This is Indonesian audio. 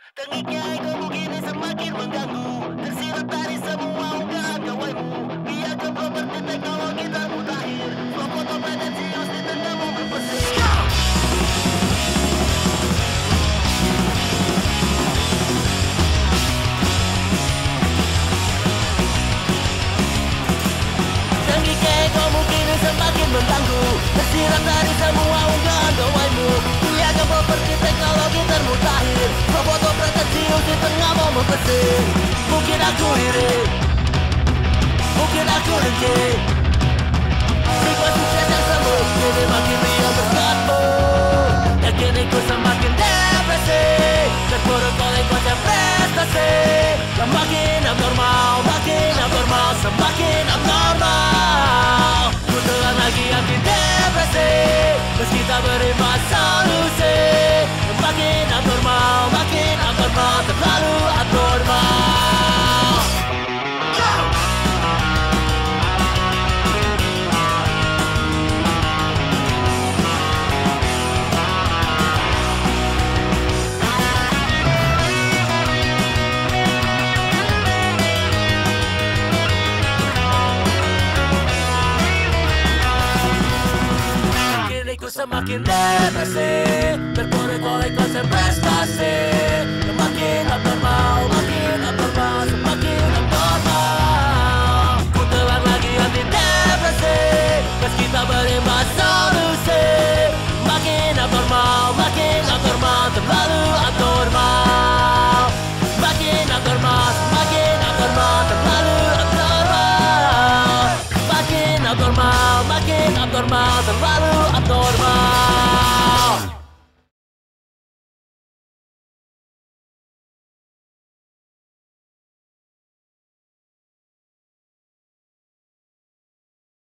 Tengiknya egomu kini semakin mengganggu. Tersirat dari semua unggahan gawaimu. Biarkan properti teknologi termutakhir Semua foto pretensius di tengah mobil pesir Tengiknya egomu kini semakin mengganggu. Tersirat dari empecé 僕ら超える僕ら超えて Frecuencia semakin depresi. Terpuruk oleh konsep prestasi. Yang makin abnormal, makin abnormal Semakin abnormal. Ku telah lagi anti depresi. Meski tak berimbas